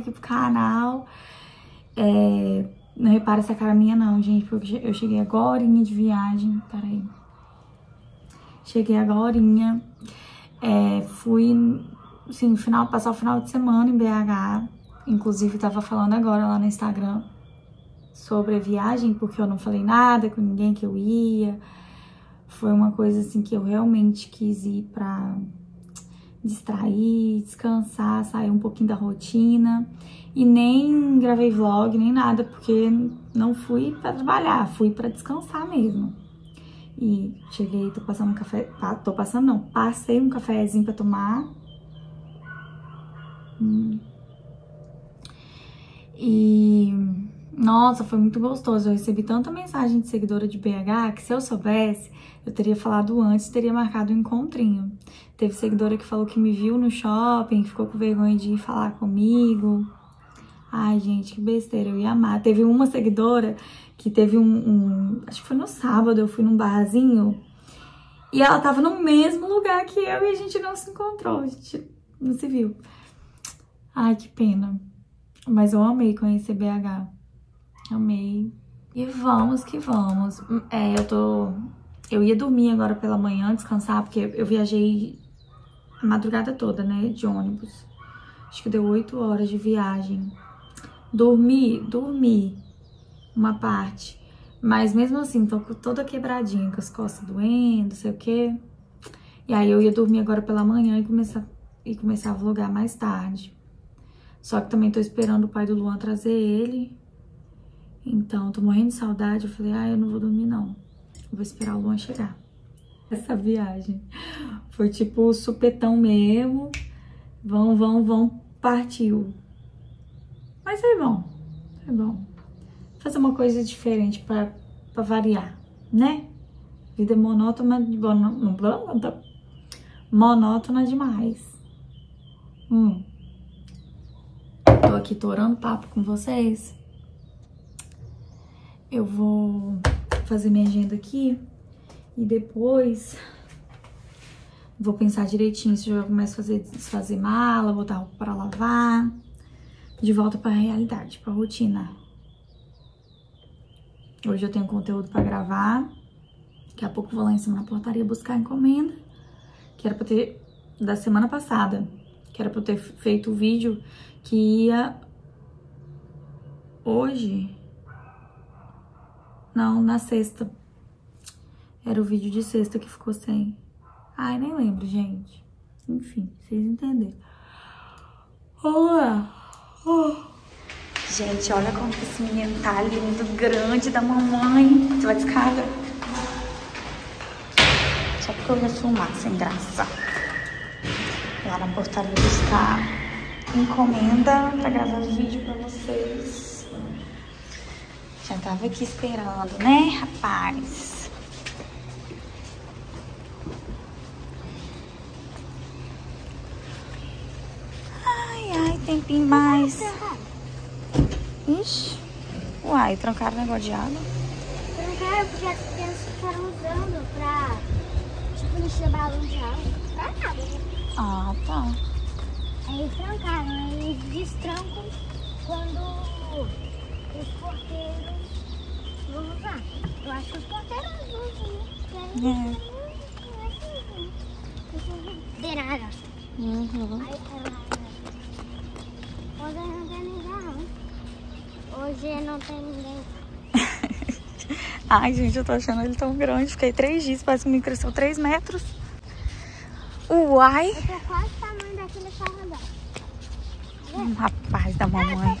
aqui pro canal. É... Não repara essa cara minha não, gente, porque eu cheguei agora de viagem. Peraí. Cheguei agora. É, fui, assim, final, passar o final de semana em BH. Inclusive, tava falando agora lá no Instagram sobre a viagem, porque eu não falei nada com ninguém que eu ia. Foi uma coisa, assim, que eu realmente quis ir pra distrair, descansar, sair um pouquinho da rotina. E nem gravei vlog, nem nada, porque não fui para trabalhar, fui para descansar mesmo. E cheguei, tô passando um café, tô passando não, passei um cafezinho para tomar. Hum. E nossa, foi muito gostoso. Eu recebi tanta mensagem de seguidora de BH que se eu soubesse, eu teria falado antes, teria marcado um encontrinho. Teve seguidora que falou que me viu no shopping, ficou com vergonha de ir falar comigo. Ai, gente, que besteira, eu ia amar. Teve uma seguidora que teve um, um, Acho que foi no sábado, eu fui num barzinho e ela tava no mesmo lugar que eu e a gente não se encontrou, a gente não se viu. Ai, que pena. Mas eu amei conhecer BH. Amei. E vamos que vamos. É, eu tô. Eu ia dormir agora pela manhã, descansar, porque eu viajei a madrugada toda, né? De ônibus. Acho que deu oito horas de viagem. Dormi, dormi uma parte. Mas mesmo assim, tô toda quebradinha, com as costas doendo, sei o quê. E aí eu ia dormir agora pela manhã e começar, e começar a vlogar mais tarde. Só que também tô esperando o pai do Luan trazer ele. Então, tô morrendo de saudade. Eu falei, ah, eu não vou dormir não. Eu vou esperar o Luan chegar. Essa viagem foi tipo supetão mesmo. Vão, vão, vão, partiu. Mas é bom, é bom. Fazer uma coisa diferente pra, pra variar, né? Vida monótona, monótona demais. Hum. Tô aqui torando papo com vocês. Eu vou fazer minha agenda aqui e depois vou pensar direitinho se eu já começo a fazer, desfazer mala, botar roupa para lavar de volta para a realidade, para a rotina. Hoje eu tenho conteúdo para gravar. Daqui a pouco vou lá em cima na portaria buscar a encomenda, que era para ter da semana passada, que era para ter feito o vídeo que ia hoje. Não, na sexta. Era o vídeo de sexta que ficou sem. Ai, nem lembro, gente. Enfim, vocês entenderam. Olá. Gente, olha como esse menino tá lindo, grande da mamãe. Você vai de escada? Só porque eu ia filmar, sem graça. Lá na portaria buscar encomenda pra gravar vídeo pra vocês. Já tava aqui esperando, né, rapaz? Ai, ai, tempinho mais. Ixi. Uai, trancaram o negócio de água? Trancaram porque as crianças ficaram usando pra, tipo, encher balão de água. Pra nada, né? Ah, tá. Aí trancaram, aí destrancam quando os porteiros vão usar. Eu acho que os porteiros usam, né? É. De nada. Uhum. Aí, Hoje não tem ninguém. Hoje não tem ninguém. Ai, gente, eu tô achando ele tão grande. Fiquei três dias, parece que me cresceu três metros. Uai! Eu tô quase o tamanho daquele carro Um rapaz da mamãe.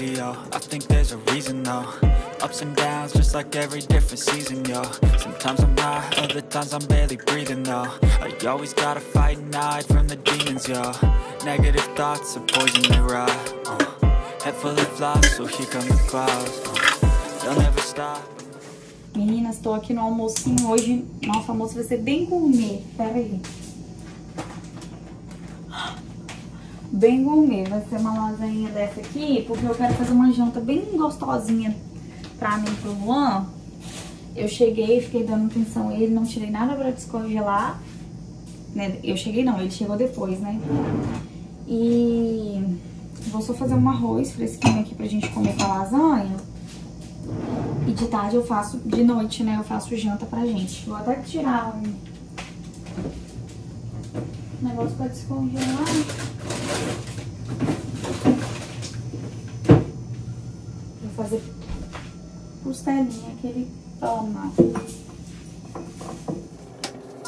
Yo. I think there's a reason though. Ups and downs, just like every different season, yo. Sometimes I'm high, other times I'm barely breathing, though. I always gotta fight and hide from the demons, yo. Negative thoughts are poison they rot. Uh, head full of flies, so here come the clouds. Uh, they'll never stop. Meninas, tô aqui no almocinho hoje. Nossa, o almoço vai ser bem gourmet. Pera aí. Bem gourmet. Vai ser uma lasanha dessa aqui, porque eu quero fazer uma janta bem gostosinha pra mim e pro Luan. Eu cheguei, fiquei dando atenção a ele, não tirei nada pra descongelar. Né? Eu cheguei não, ele chegou depois, né? E vou só fazer um arroz fresquinho aqui pra gente comer com a lasanha. E de tarde eu faço, de noite, né, eu faço janta pra gente. Vou até tirar um o negócio pode se congelar. Vou fazer costelinha que ele ama.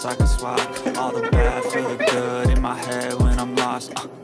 It's swap, all the bad for good in my head when I'm lost. Uh.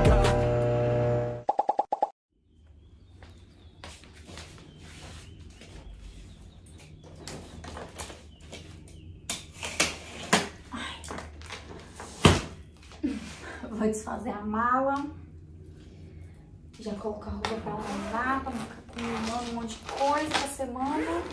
Vou desfazer a mala. Já colocar a roupa pra lavar, pra não ficar um monte de coisa pra semana.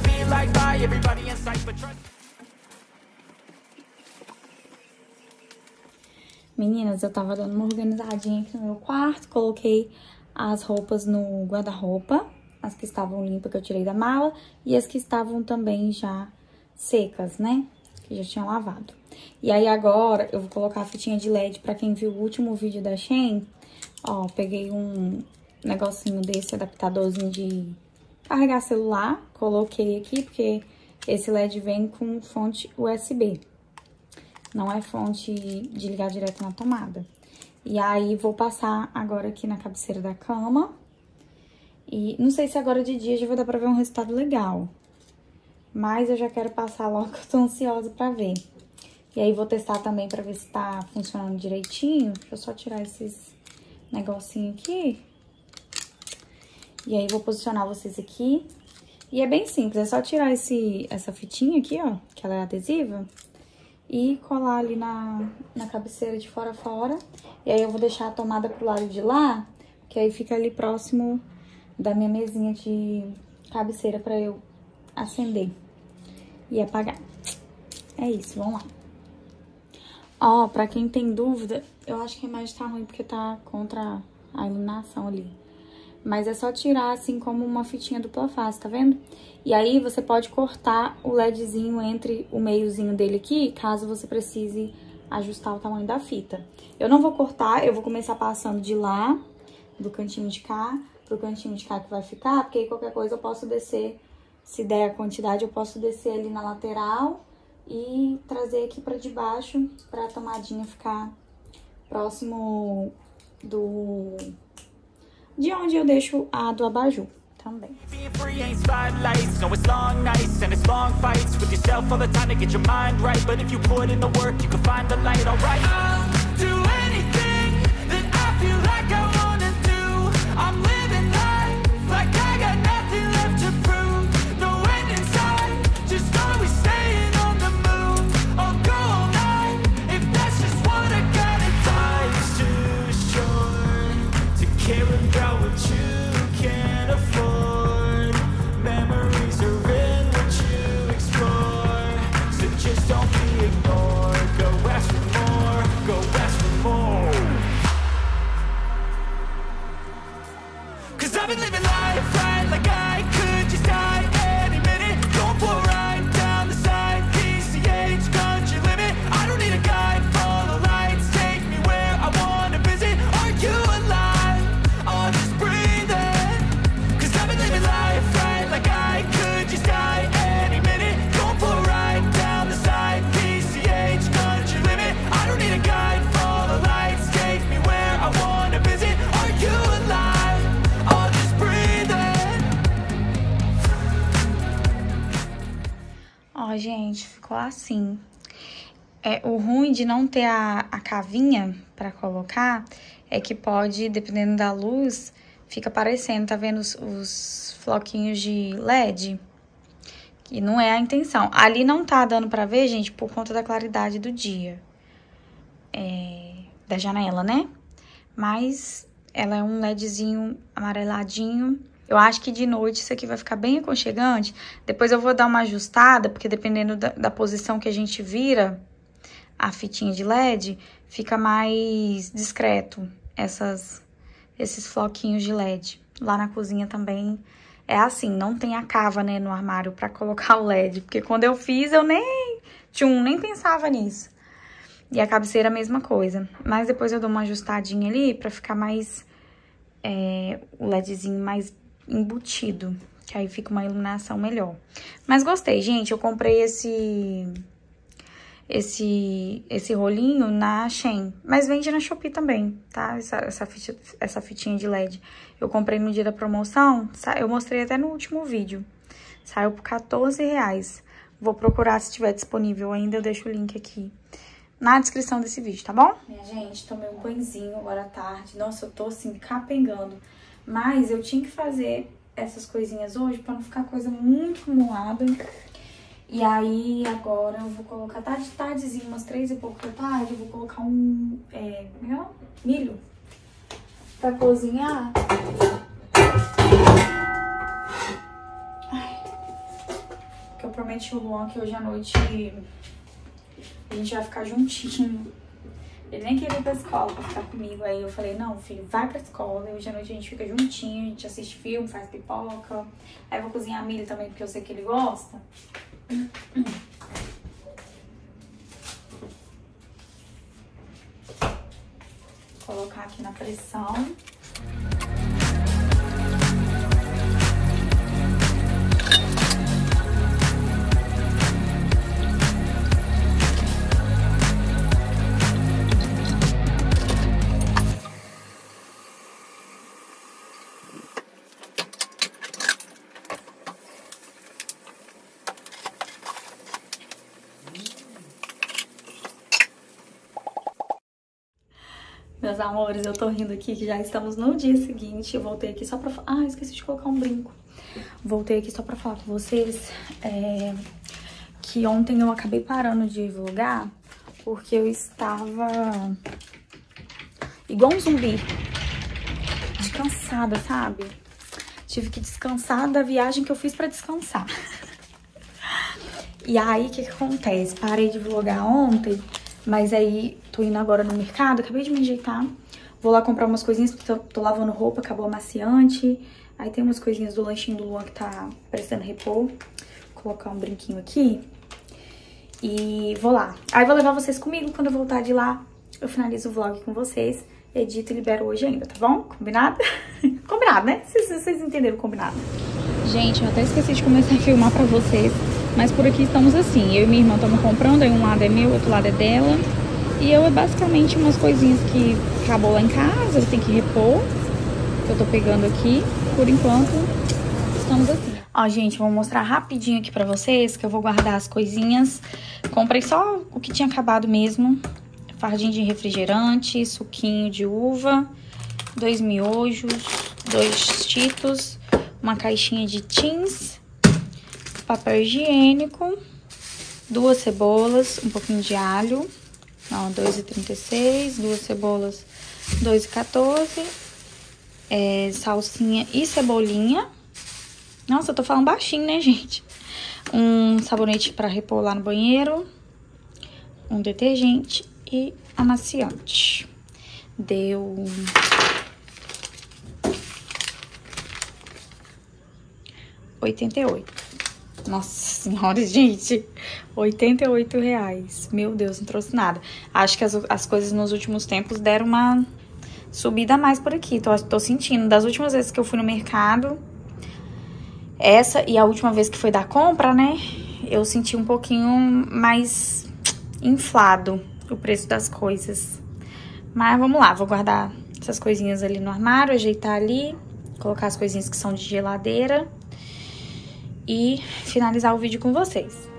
Be like by everybody in sight But trust Meninas, eu tava dando uma organizadinha aqui no meu quarto, coloquei as roupas no guarda-roupa, as que estavam limpas que eu tirei da mala e as que estavam também já secas, né? Que já tinha lavado. E aí agora eu vou colocar a fitinha de LED pra quem viu o último vídeo da Shein. Ó, peguei um negocinho desse adaptadorzinho de carregar celular, coloquei aqui porque esse LED vem com fonte USB. Não é fonte de ligar direto na tomada. E aí, vou passar agora aqui na cabeceira da cama. E não sei se agora de dia já vai dar pra ver um resultado legal. Mas eu já quero passar logo eu tô ansiosa pra ver. E aí, vou testar também pra ver se tá funcionando direitinho. Deixa eu só tirar esses negocinhos aqui. E aí, vou posicionar vocês aqui. E é bem simples, é só tirar esse, essa fitinha aqui, ó, que ela é adesiva e colar ali na, na cabeceira de fora a fora. E aí eu vou deixar a tomada pro lado de lá, que aí fica ali próximo da minha mesinha de cabeceira pra eu acender e apagar. É isso, vamos lá. Ó, pra quem tem dúvida, eu acho que a imagem tá ruim porque tá contra a iluminação ali. Mas é só tirar assim como uma fitinha dupla face, tá vendo? E aí você pode cortar o LEDzinho entre o meiozinho dele aqui, caso você precise ajustar o tamanho da fita. Eu não vou cortar, eu vou começar passando de lá, do cantinho de cá, pro cantinho de cá que vai ficar, porque aí qualquer coisa eu posso descer, se der a quantidade, eu posso descer ali na lateral e trazer aqui pra debaixo, pra tomadinha ficar próximo do de onde eu deixo a do abajur também. Being ficou assim. É, o ruim de não ter a, a cavinha pra colocar é que pode, dependendo da luz, fica aparecendo, tá vendo os, os floquinhos de LED? Que não é a intenção. Ali não tá dando pra ver, gente, por conta da claridade do dia. É, da janela, né? Mas ela é um LEDzinho amareladinho. Eu acho que de noite isso aqui vai ficar bem aconchegante. Depois eu vou dar uma ajustada, porque dependendo da, da posição que a gente vira a fitinha de LED, fica mais discreto essas, esses floquinhos de LED. Lá na cozinha também é assim, não tem a cava, né, no armário pra colocar o LED. Porque quando eu fiz, eu nem, tchum, nem pensava nisso. E a cabeceira a mesma coisa. Mas depois eu dou uma ajustadinha ali pra ficar mais... É, o LEDzinho mais embutido. Que aí fica uma iluminação melhor. Mas gostei, gente. Eu comprei esse... Esse, esse rolinho na Shein. Mas vende na Shopee também, tá? Essa, essa, fita, essa fitinha de LED. Eu comprei no dia da promoção. Eu mostrei até no último vídeo. Saiu por 14 reais. Vou procurar se tiver disponível ainda. Eu deixo o link aqui na descrição desse vídeo, tá bom? Minha gente, tomei um banhozinho agora à tarde. Nossa, eu tô assim, capengando. Mas eu tinha que fazer essas coisinhas hoje para não ficar coisa muito acumulada. E aí agora eu vou colocar tarde, tardezinho, umas três e pouco da tarde, eu vou colocar um é, é, é milho pra cozinhar. Ai, que eu prometi o Luan que hoje à noite a gente vai ficar juntinho. Ele nem queria ir pra escola pra ficar comigo. Aí eu falei, não, filho, vai pra escola. E hoje à noite a gente fica juntinho, a gente assiste filme, faz pipoca. Aí eu vou cozinhar milho também, porque eu sei que ele gosta. Vou colocar aqui na pressão. Meus amores, eu tô rindo aqui que já estamos no dia seguinte. Eu voltei aqui só pra... Ah, esqueci de colocar um brinco. Voltei aqui só pra falar com vocês é... que ontem eu acabei parando de vlogar porque eu estava igual um zumbi. Descansada, sabe? Tive que descansar da viagem que eu fiz pra descansar. E aí, o que que acontece? Parei de vlogar ontem mas aí, tô indo agora no mercado, acabei de me ajeitar. Vou lá comprar umas coisinhas, porque tô, tô lavando roupa, acabou amaciante. Aí tem umas coisinhas do lanchinho do Luan que tá precisando repor. Vou colocar um brinquinho aqui. E vou lá. Aí vou levar vocês comigo, quando eu voltar de lá, eu finalizo o vlog com vocês. Edito e libero hoje ainda, tá bom? Combinado? combinado, né? Vocês, vocês entenderam combinado. Gente, eu até esqueci de começar a filmar pra vocês. Mas por aqui estamos assim, eu e minha irmã estamos comprando, aí um lado é meu, outro lado é dela. E eu é basicamente umas coisinhas que acabou lá em casa, tenho que repor, que eu tô pegando aqui. Por enquanto, estamos assim. Ó, gente, vou mostrar rapidinho aqui pra vocês, que eu vou guardar as coisinhas. Comprei só o que tinha acabado mesmo. Fardinho de refrigerante, suquinho de uva, dois miojos, dois cheetos, uma caixinha de tins papel higiênico, duas cebolas, um pouquinho de alho, ó, 2,36, duas cebolas, 2,14, é, salsinha e cebolinha. Nossa, eu tô falando baixinho, né, gente? Um sabonete pra repor lá no banheiro, um detergente e amaciante. Deu... Oitenta e oito. Nossa senhora, gente, 88 reais. Meu Deus, não trouxe nada. Acho que as, as coisas nos últimos tempos deram uma subida a mais por aqui. Tô, tô sentindo. Das últimas vezes que eu fui no mercado, essa e a última vez que foi da compra, né? Eu senti um pouquinho mais inflado o preço das coisas. Mas vamos lá, vou guardar essas coisinhas ali no armário, ajeitar ali, colocar as coisinhas que são de geladeira e finalizar o vídeo com vocês.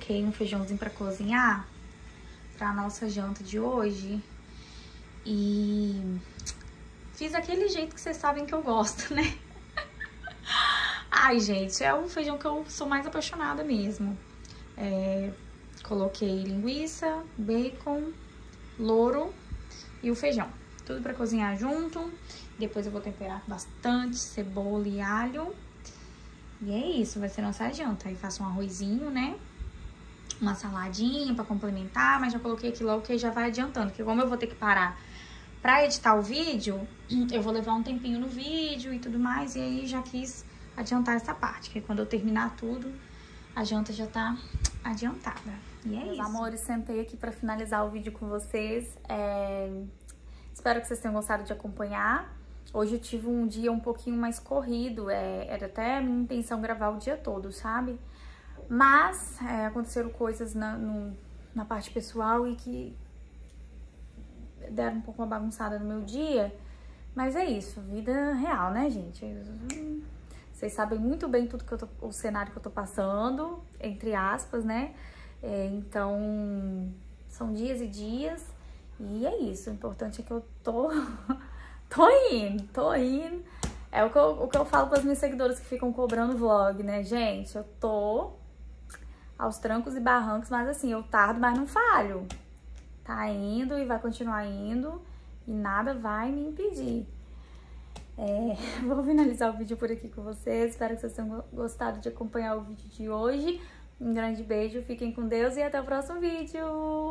Coloquei um feijãozinho pra cozinhar pra nossa janta de hoje. E fiz aquele jeito que vocês sabem que eu gosto, né? Ai, gente, é o feijão que eu sou mais apaixonada mesmo. É, coloquei linguiça, bacon, louro e o feijão. Tudo pra cozinhar junto. Depois eu vou temperar bastante cebola e alho. E é isso, vai ser nossa janta. Aí faço um arrozinho, né? Uma saladinha pra complementar, mas já coloquei aqui logo que já vai adiantando. Porque como eu vou ter que parar pra editar o vídeo, eu vou levar um tempinho no vídeo e tudo mais. E aí já quis adiantar essa parte, que quando eu terminar tudo, a janta já tá adiantada. E é Meus isso. amores, sentei aqui pra finalizar o vídeo com vocês. É... Espero que vocês tenham gostado de acompanhar. Hoje eu tive um dia um pouquinho mais corrido, é, era até minha intenção gravar o dia todo, sabe? Mas é, aconteceram coisas na, no, na parte pessoal e que deram um pouco uma bagunçada no meu dia. Mas é isso, vida real, né, gente? Vocês sabem muito bem tudo que eu tô, o cenário que eu tô passando, entre aspas, né? É, então, são dias e dias. E é isso. O importante é que eu tô Tô indo, tô indo. É o que eu, o que eu falo para as minhas seguidoras que ficam cobrando vlog, né? Gente, eu tô aos trancos e barrancos, mas assim, eu tardo, mas não falho. Tá indo e vai continuar indo e nada vai me impedir. É, vou finalizar o vídeo por aqui com vocês. Espero que vocês tenham gostado de acompanhar o vídeo de hoje. Um grande beijo, fiquem com Deus e até o próximo vídeo!